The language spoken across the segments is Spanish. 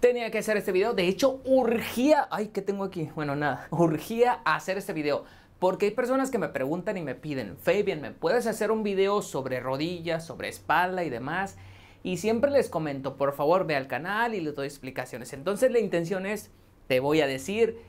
tenía que hacer este video. De hecho, urgía. Ay, ¿qué tengo aquí? Bueno, nada. Urgía hacer este video. Porque hay personas que me preguntan y me piden, Fabian, ¿me puedes hacer un video sobre rodillas, sobre espalda y demás? Y siempre les comento, por favor, ve al canal y les doy explicaciones. Entonces la intención es, te voy a decir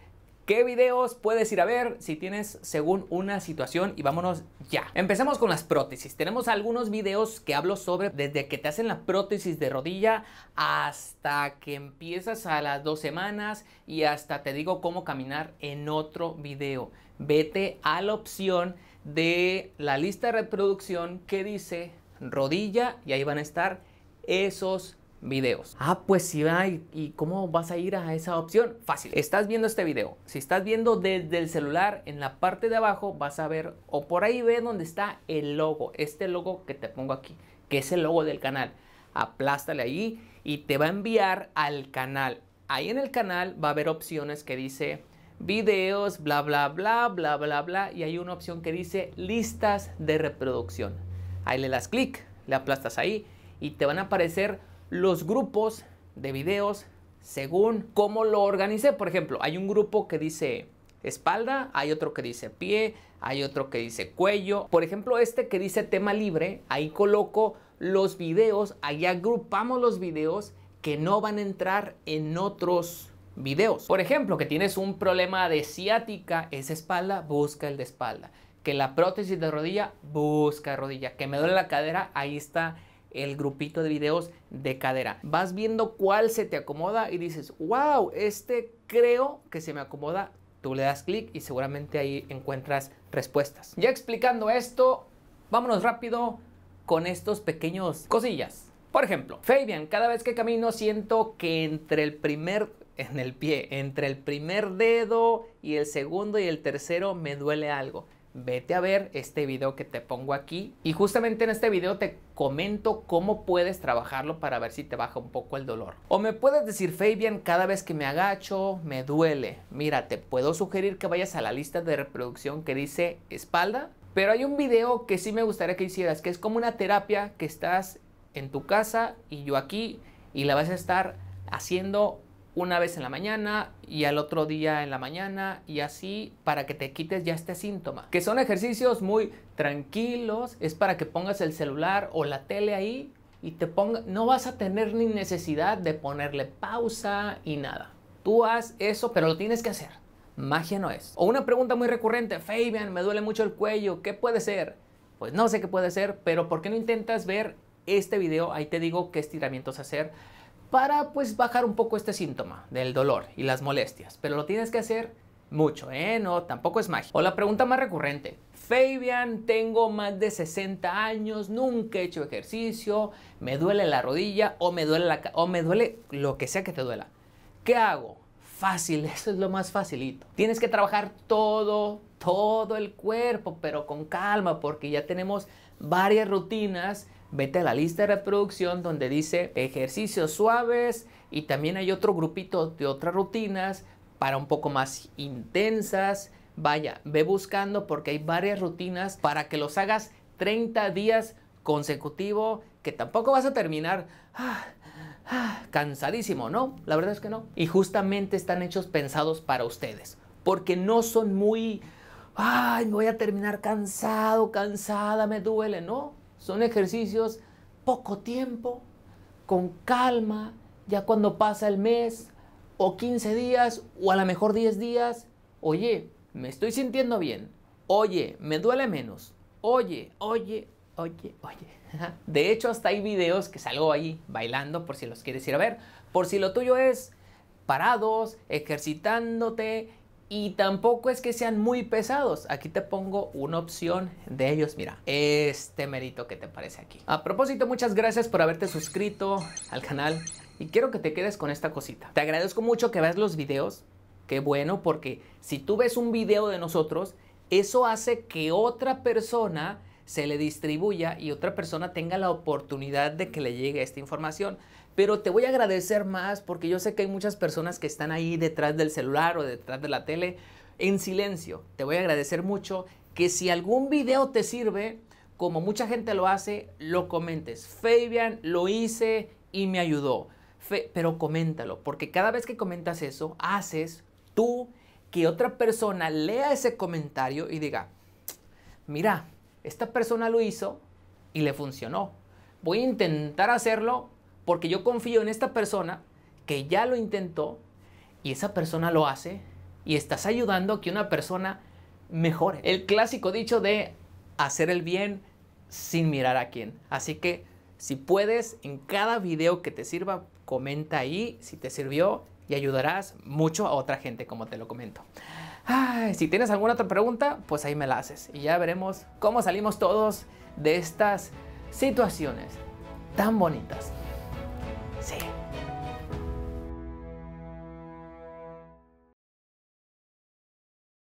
qué videos puedes ir a ver si tienes según una situación y vámonos ya. Empecemos con las prótesis. Tenemos algunos videos que hablo sobre desde que te hacen la prótesis de rodilla hasta que empiezas a las dos semanas y hasta te digo cómo caminar en otro video. Vete a la opción de la lista de reproducción que dice rodilla y ahí van a estar esos videos. Ah, pues sí, va. ¿Y cómo vas a ir a esa opción? Fácil. Estás viendo este video. Si estás viendo desde el celular, en la parte de abajo vas a ver, o por ahí ve donde está el logo, este logo que te pongo aquí, que es el logo del canal. Aplástale ahí y te va a enviar al canal. Ahí en el canal va a haber opciones que dice videos, bla, bla, bla, bla, bla, bla. Y hay una opción que dice listas de reproducción. Ahí le das clic, le aplastas ahí y te van a aparecer los grupos de videos según cómo lo organicé. Por ejemplo, hay un grupo que dice espalda, hay otro que dice pie, hay otro que dice cuello. Por ejemplo, este que dice tema libre, ahí coloco los videos, ahí agrupamos los videos que no van a entrar en otros videos. Por ejemplo, que tienes un problema de ciática, es espalda, busca el de espalda. Que la prótesis de rodilla, busca rodilla. Que me duele la cadera, ahí está el grupito de videos de cadera. Vas viendo cuál se te acomoda y dices, wow, este creo que se me acomoda. Tú le das clic y seguramente ahí encuentras respuestas. Ya explicando esto, vámonos rápido con estos pequeños cosillas. Por ejemplo, Fabian, cada vez que camino siento que entre el primer en el pie, entre el primer dedo y el segundo y el tercero me duele algo vete a ver este video que te pongo aquí y justamente en este video te comento cómo puedes trabajarlo para ver si te baja un poco el dolor. O me puedes decir, Fabian, cada vez que me agacho me duele. Mira, te puedo sugerir que vayas a la lista de reproducción que dice espalda, pero hay un video que sí me gustaría que hicieras, que es como una terapia que estás en tu casa y yo aquí y la vas a estar haciendo una vez en la mañana y al otro día en la mañana y así para que te quites ya este síntoma. Que son ejercicios muy tranquilos, es para que pongas el celular o la tele ahí y te ponga, no vas a tener ni necesidad de ponerle pausa y nada. Tú haz eso, pero lo tienes que hacer. Magia no es. O una pregunta muy recurrente, Fabian, me duele mucho el cuello, ¿qué puede ser? Pues no sé qué puede ser, pero ¿por qué no intentas ver este video? Ahí te digo qué estiramientos hacer para pues bajar un poco este síntoma del dolor y las molestias. Pero lo tienes que hacer mucho, ¿eh? No, tampoco es magia. O la pregunta más recurrente. Fabian, tengo más de 60 años, nunca he hecho ejercicio, me duele la rodilla o me duele la o me duele lo que sea que te duela. ¿Qué hago? Fácil, eso es lo más facilito. Tienes que trabajar todo, todo el cuerpo, pero con calma porque ya tenemos varias rutinas vete a la lista de reproducción donde dice ejercicios suaves y también hay otro grupito de otras rutinas para un poco más intensas. Vaya, ve buscando porque hay varias rutinas para que los hagas 30 días consecutivo que tampoco vas a terminar ah, ah, cansadísimo, ¿no? La verdad es que no. Y justamente están hechos pensados para ustedes porque no son muy, ay, me voy a terminar cansado, cansada, me duele, no son ejercicios poco tiempo, con calma, ya cuando pasa el mes o 15 días o a lo mejor 10 días, oye, me estoy sintiendo bien, oye, me duele menos, oye, oye, oye, oye. De hecho, hasta hay videos que salgo ahí bailando por si los quieres ir a ver, por si lo tuyo es parados, ejercitándote y tampoco es que sean muy pesados. Aquí te pongo una opción de ellos. Mira, este merito que te parece aquí. A propósito, muchas gracias por haberte suscrito al canal. Y quiero que te quedes con esta cosita. Te agradezco mucho que veas los videos. Qué bueno, porque si tú ves un video de nosotros, eso hace que otra persona se le distribuya y otra persona tenga la oportunidad de que le llegue esta información. Pero te voy a agradecer más porque yo sé que hay muchas personas que están ahí detrás del celular o detrás de la tele en silencio. Te voy a agradecer mucho que si algún video te sirve, como mucha gente lo hace, lo comentes. Fabian lo hice y me ayudó. pero coméntalo, porque cada vez que comentas eso, haces tú que otra persona lea ese comentario y diga, mira, esta persona lo hizo y le funcionó. Voy a intentar hacerlo porque yo confío en esta persona que ya lo intentó y esa persona lo hace y estás ayudando a que una persona mejore. El clásico dicho de hacer el bien sin mirar a quién. Así que si puedes, en cada video que te sirva, comenta ahí si te sirvió y ayudarás mucho a otra gente, como te lo comento. si tienes alguna otra pregunta, pues ahí me la haces y ya veremos cómo salimos todos de estas situaciones tan bonitas. Sí.